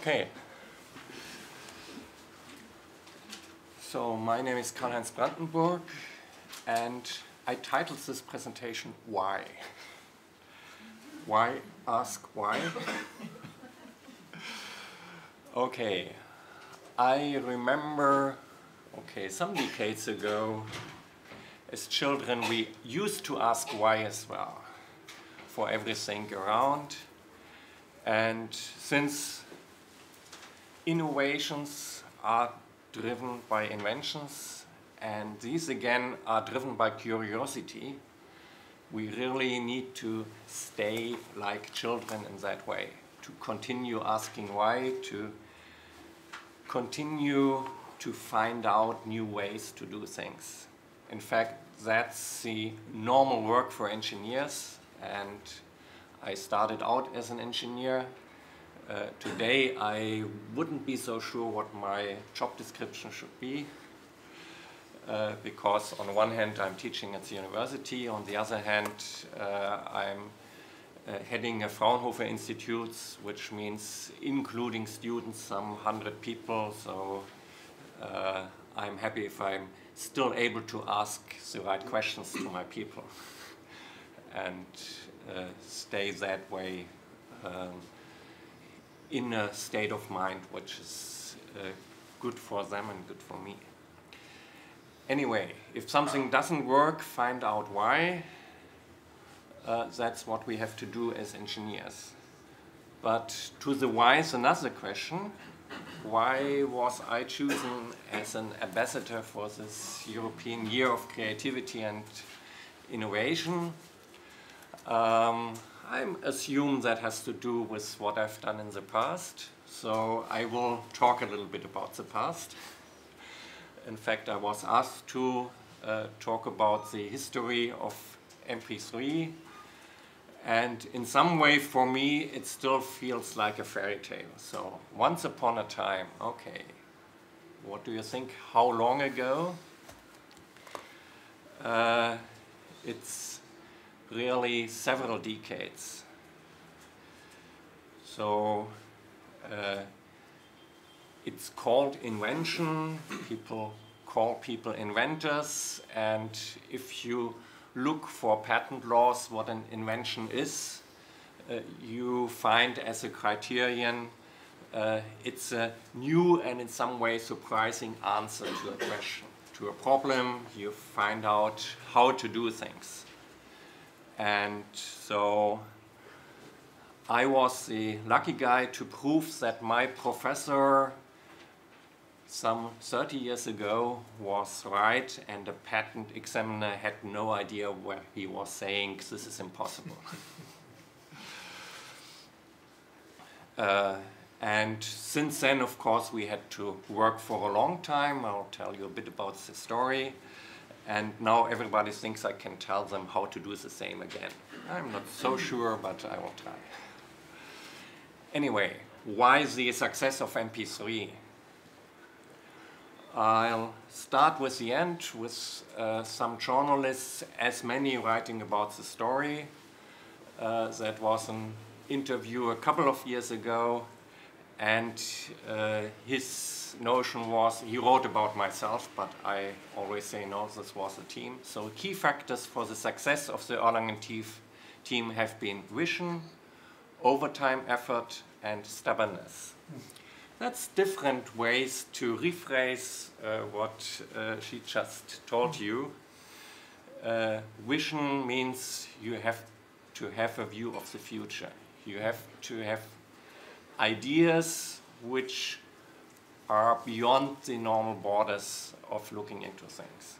Okay. So my name is Karlheinz Brandenburg and I titled this presentation Why? Why? Ask why? okay. I remember, okay, some decades ago, as children we used to ask why as well for everything around and since innovations are driven by inventions and these again are driven by curiosity, we really need to stay like children in that way, to continue asking why, to continue to find out new ways to do things. In fact, that's the normal work for engineers and I started out as an engineer. Uh, today I wouldn't be so sure what my job description should be uh, because on one hand I'm teaching at the university, on the other hand uh, I'm uh, heading a Fraunhofer Institute, which means including students, some hundred people, so uh, I'm happy if I'm still able to ask the right questions to my people and uh, stay that way um, in a state of mind which is uh, good for them and good for me. Anyway, if something doesn't work, find out why. Uh, that's what we have to do as engineers. But to the why is another question. Why was I chosen as an ambassador for this European Year of Creativity and Innovation? Um, I assume that has to do with what I've done in the past. So I will talk a little bit about the past. In fact, I was asked to uh, talk about the history of MP3. And in some way, for me, it still feels like a fairy tale. So once upon a time, okay, what do you think? How long ago? Uh, it's really several decades. So uh, it's called invention. People call people inventors. And if you look for patent laws what an invention is, uh, you find as a criterion uh, it's a new and in some way surprising answer to a question. To a problem, you find out how to do things. And so I was the lucky guy to prove that my professor some 30 years ago was right and the patent examiner had no idea what he was saying this is impossible. uh, and since then, of course, we had to work for a long time. I'll tell you a bit about the story. And now everybody thinks I can tell them how to do the same again. I'm not so sure, but I will try. Anyway, why the success of MP3? I'll start with the end, with uh, some journalists, as many writing about the story. Uh, that was an interview a couple of years ago, and uh, his notion was, he wrote about myself, but I always say no, this was a team. So key factors for the success of the Erlangen team have been vision, overtime effort, and stubbornness. That's different ways to rephrase uh, what uh, she just told you. Uh, vision means you have to have a view of the future. You have to have ideas which are beyond the normal borders of looking into things.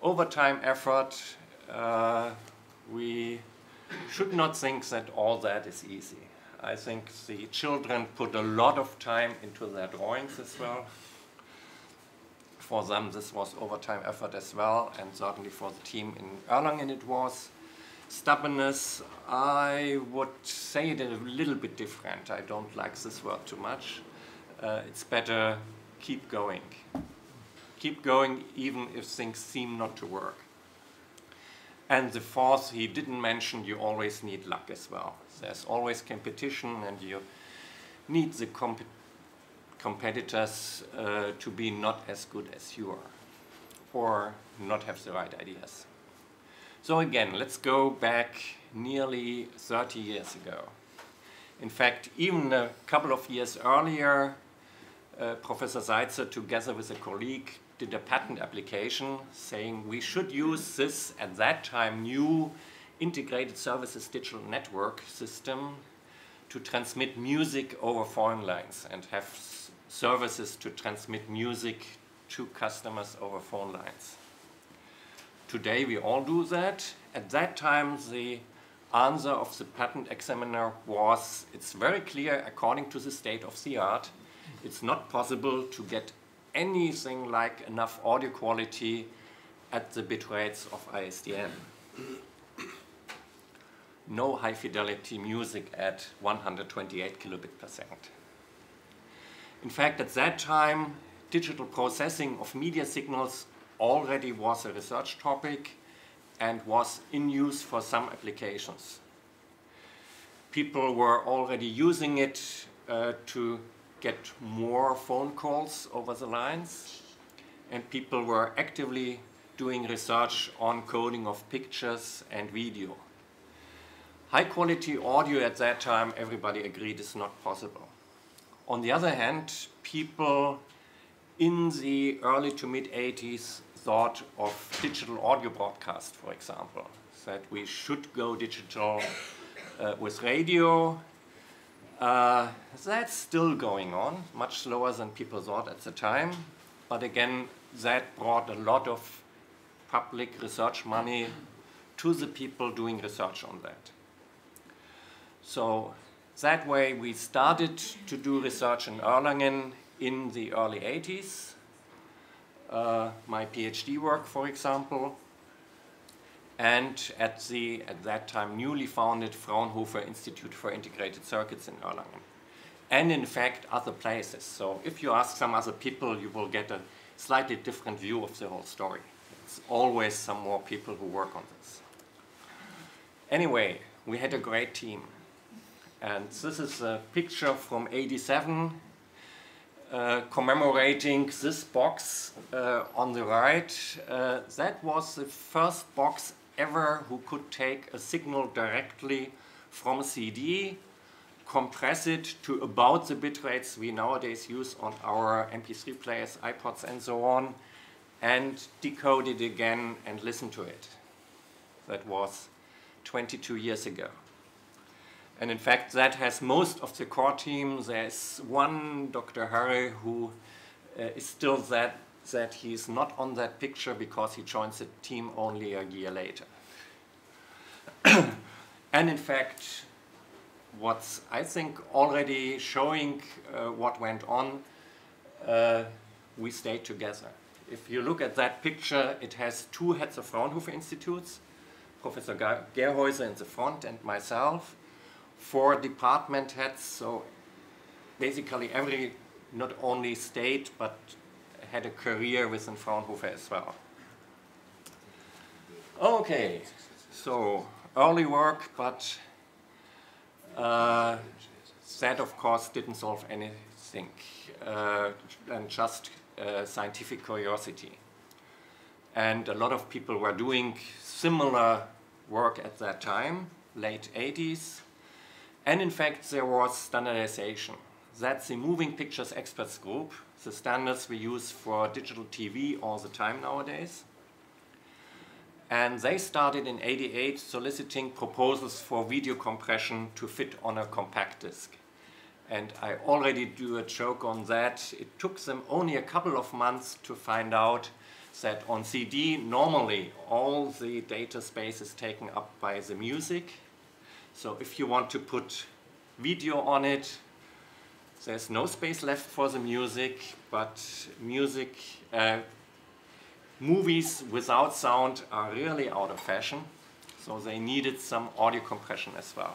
Overtime effort, uh, we should not think that all that is easy. I think the children put a lot of time into their drawings as well. For them this was overtime effort as well and certainly for the team in Erlangen it was. Stubbornness, I would say it a little bit different. I don't like this word too much uh, it's better keep going. Keep going even if things seem not to work. And the fourth, he didn't mention you always need luck as well. There's always competition and you need the comp competitors uh, to be not as good as you are or not have the right ideas. So again, let's go back nearly 30 years ago. In fact, even a couple of years earlier, uh, Professor Seitzer, together with a colleague, did a patent application saying we should use this, at that time, new integrated services digital network system to transmit music over phone lines and have services to transmit music to customers over phone lines. Today we all do that. At that time the answer of the patent examiner was, it's very clear according to the state of the art, it's not possible to get anything like enough audio quality at the bit rates of ISDN. no high fidelity music at 128 kilobit per second. In fact, at that time, digital processing of media signals already was a research topic and was in use for some applications. People were already using it uh, to get more phone calls over the lines and people were actively doing research on coding of pictures and video. High quality audio at that time, everybody agreed is not possible. On the other hand, people in the early to mid 80s thought of digital audio broadcast, for example, that we should go digital uh, with radio. Uh, that's still going on, much slower than people thought at the time. But again, that brought a lot of public research money to the people doing research on that. So that way we started to do research in Erlangen in the early 80s. Uh, my PhD work, for example, and at the, at that time, newly founded Fraunhofer Institute for Integrated Circuits in Erlangen. And in fact, other places. So if you ask some other people, you will get a slightly different view of the whole story. It's always some more people who work on this. Anyway, we had a great team. And this is a picture from 87 uh, commemorating this box uh, on the right. Uh, that was the first box ever who could take a signal directly from a CD, compress it to about the bit rates we nowadays use on our MP3 players, iPods and so on, and decode it again and listen to it. That was 22 years ago. And in fact, that has most of the core team. There's one, Dr. Herre, who uh, is still that, that he's not on that picture because he joins the team only a year later. and in fact, what's, I think, already showing uh, what went on, uh, we stayed together. If you look at that picture, it has two heads of Fraunhofer Institutes, Professor Gerhäuser in the front and myself four department heads, so basically every, not only state, but had a career within Fraunhofer as well. Okay, so early work, but uh, that of course didn't solve anything, uh, and just uh, scientific curiosity. And a lot of people were doing similar work at that time, late 80s, and in fact, there was standardization. That's the Moving Pictures Experts Group, the standards we use for digital TV all the time nowadays. And they started in 88 soliciting proposals for video compression to fit on a compact disc. And I already do a joke on that. It took them only a couple of months to find out that on CD, normally all the data space is taken up by the music so if you want to put video on it, there's no space left for the music, but music, uh, movies without sound are really out of fashion. So they needed some audio compression as well.